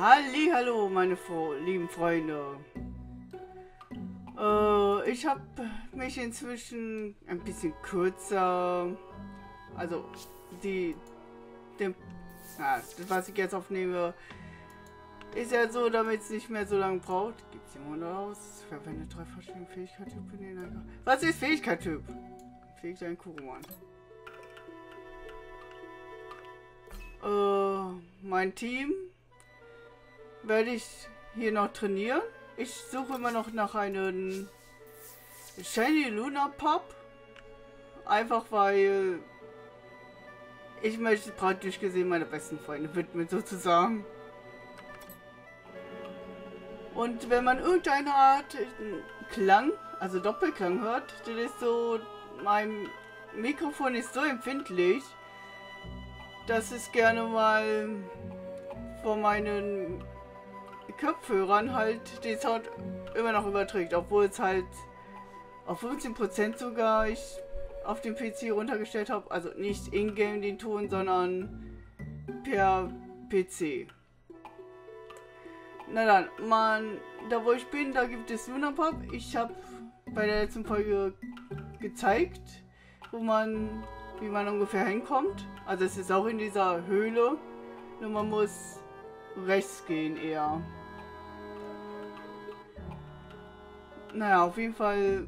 Hallo, meine lieben Freunde. Äh, ich habe mich inzwischen ein bisschen kürzer, also die, dem, ja, was ich jetzt aufnehme, ist ja so, damit es nicht mehr so lange braucht. Gibt es jemand aus? Verwende drei verschiedene Fähigkeitstypen. Was ist Fähigkeittyp? Fähigkeit Kuruman. Äh, mein Team werde ich hier noch trainieren. Ich suche immer noch nach einem Shiny Luna Pop. Einfach weil ich möchte praktisch gesehen meine besten Freunde widmen sozusagen. Und wenn man irgendeine Art Klang, also Doppelklang hört, das ist so, mein Mikrofon ist so empfindlich, dass es gerne mal von meinen Kopfhörern halt den Sound immer noch überträgt, obwohl es halt auf 15% sogar ich auf dem PC runtergestellt habe. Also nicht in-game den Ton, sondern per PC. Na dann, man, da wo ich bin, da gibt es Lunapop. Ich habe bei der letzten Folge gezeigt, wo man, wie man ungefähr hinkommt. Also es ist auch in dieser Höhle, nur man muss rechts gehen eher. Naja, auf jeden Fall.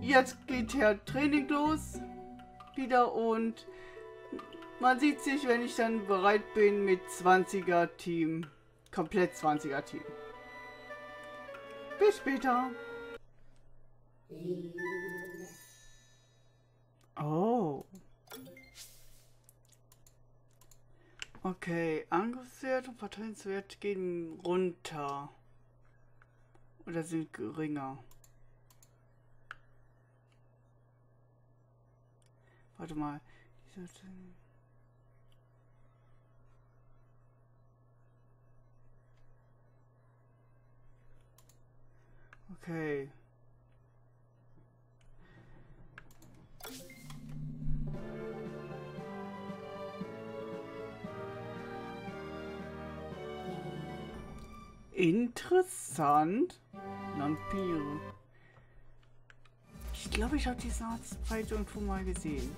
Jetzt geht der Training los. Wieder und man sieht sich, wenn ich dann bereit bin mit 20er Team. Komplett 20er Team. Bis später. Oh. Okay, Angriffswert und Verteidigungswert gehen runter. Oder sind geringer? Warte mal. Okay. Interessant. Vampire. Ich glaube, ich habe die Arztbreite irgendwo mal gesehen.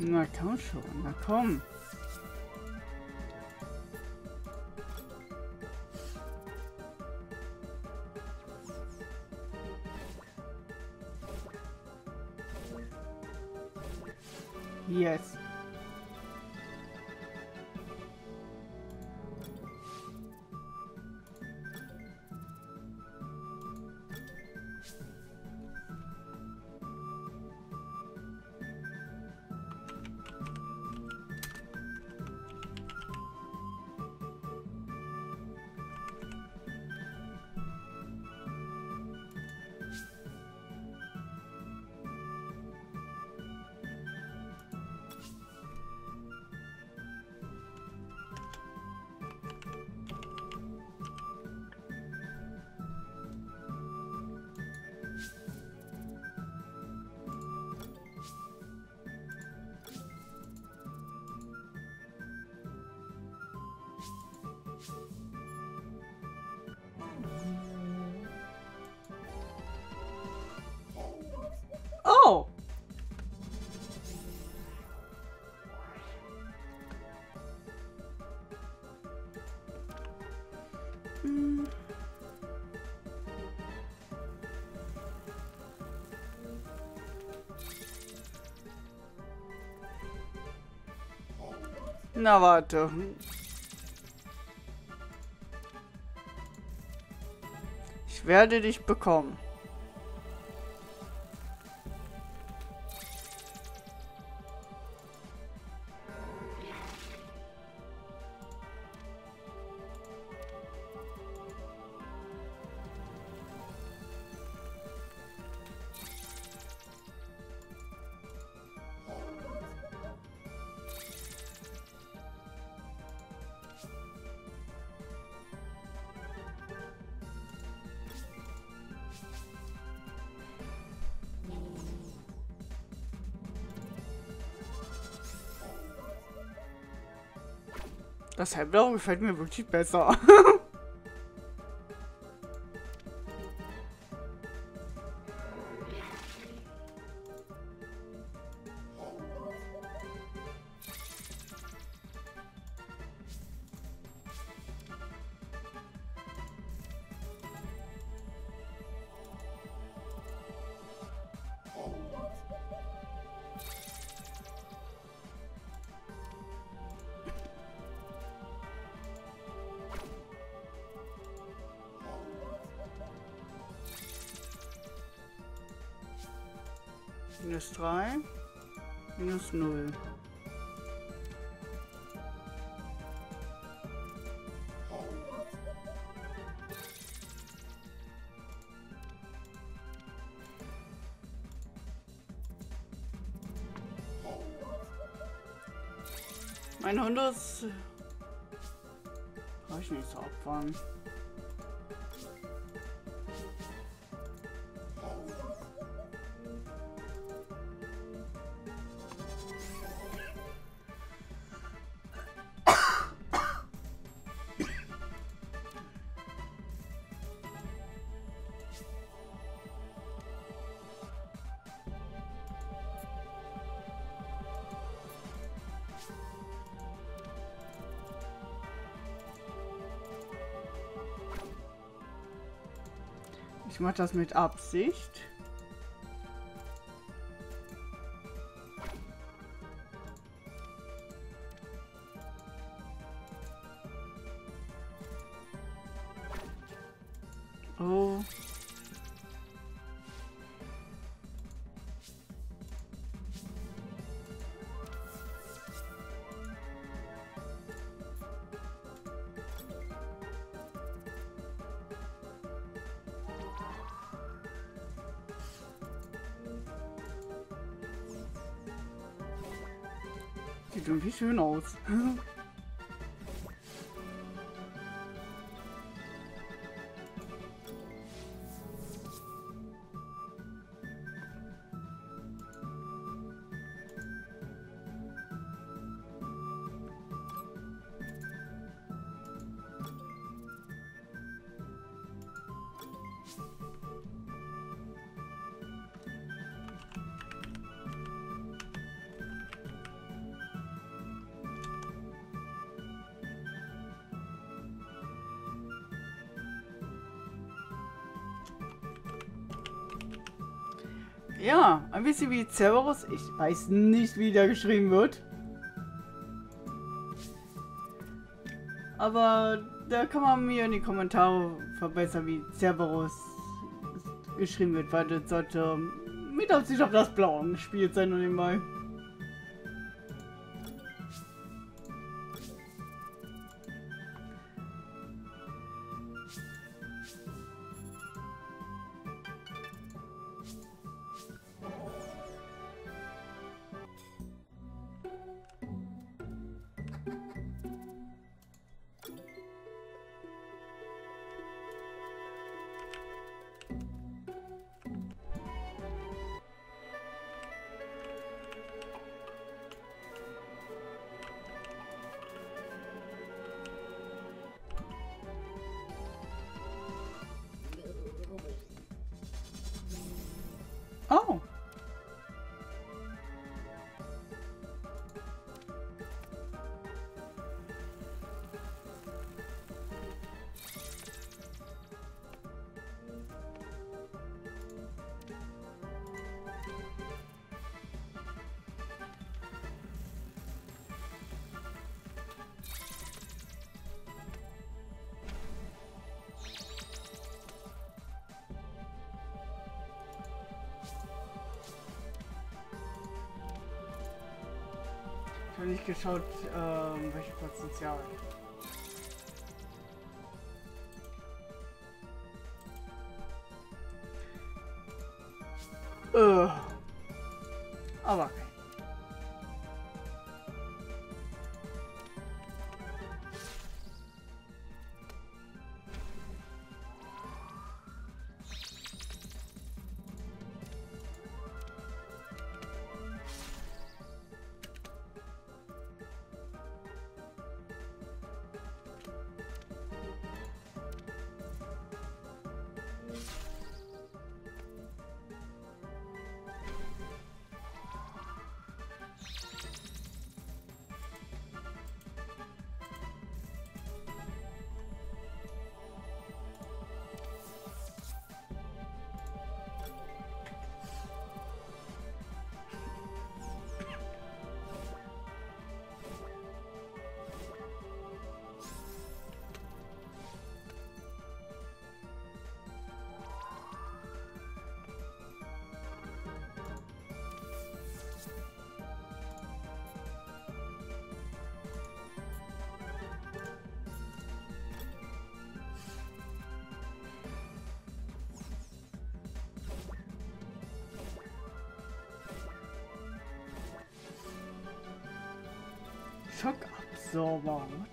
Na komm schon, na komm. Na warte. Ich werde dich bekommen. Das Hemdlau gefällt mir wirklich besser. Minus 3. Minus 0. Mein Hund ist... Brauche ich nicht so opfern. Ich mache das mit Absicht. Oh. Sieht irgendwie schön aus. Ja, ein bisschen wie Cerberus. Ich weiß nicht, wie der geschrieben wird. Aber da kann man mir in die Kommentare verbessern, wie Cerberus geschrieben wird, weil das sollte mit Absicht auf das Blau gespielt sein und nebenbei. Oh. Ich habe nicht geschaut, ähm, welche Potenzial. took up so long?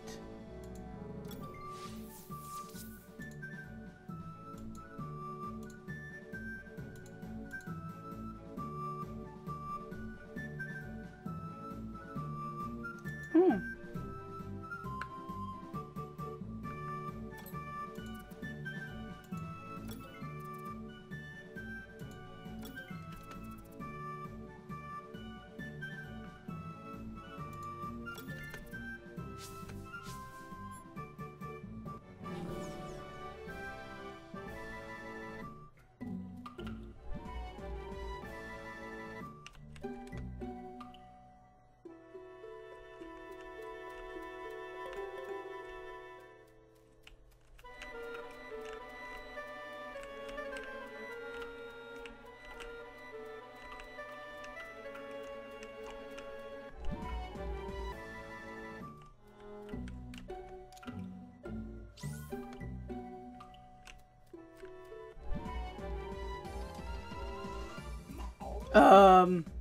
Ähm.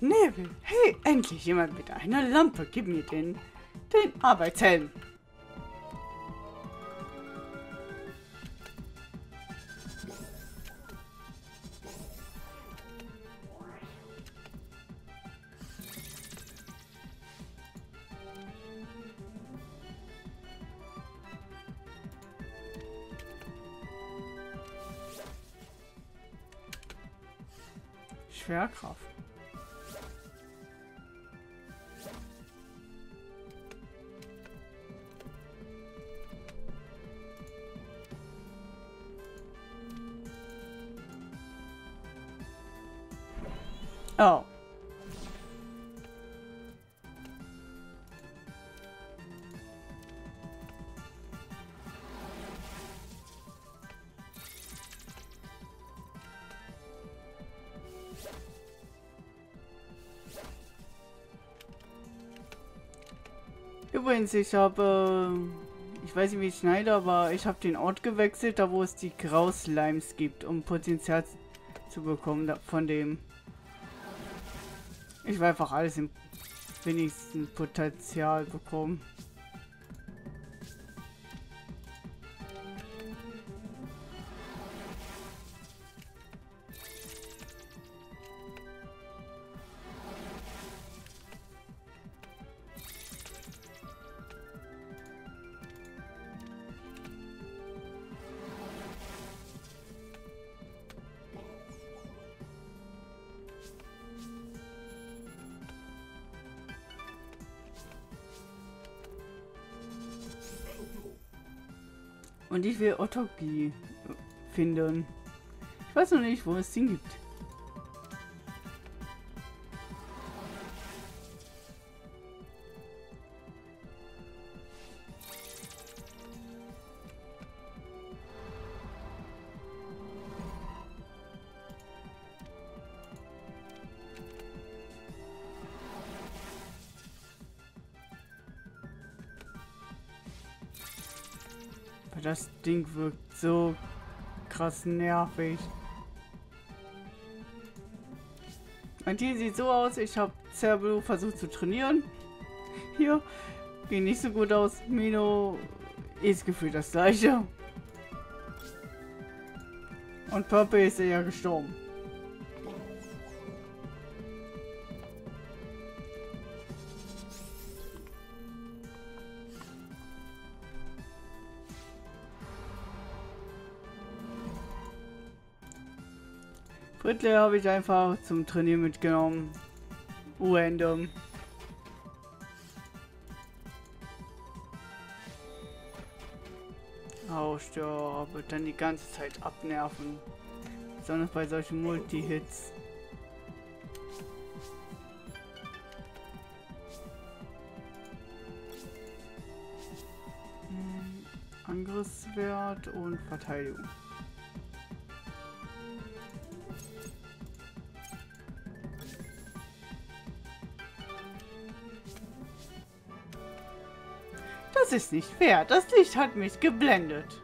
Nebel. Hey, endlich jemand mit einer Lampe. Gib mir den, den Arbeitshelm. Schwerkraft. Übrigens, ich habe, ich weiß nicht wie ich schneide, aber ich habe den Ort gewechselt, da wo es die Grauslimes gibt, um Potenzial zu bekommen von dem. Ich will einfach alles im wenigsten Potenzial bekommen. Und ich will Otogi finden. Ich weiß noch nicht, wo es den gibt. Das Ding wirkt so krass nervig. Mein Team sieht so aus, ich habe Cerbero versucht zu trainieren. Hier, geht nicht so gut aus. Mino ist gefühlt das gleiche. Und Purple ist ja gestorben. Brittle habe ich einfach zum Trainieren mitgenommen. Random. Aussterbe, dann die ganze Zeit abnerven. Besonders bei solchen Multi-Hits. Hm, Angriffswert und Verteidigung. Das ist nicht fair. Das Licht hat mich geblendet.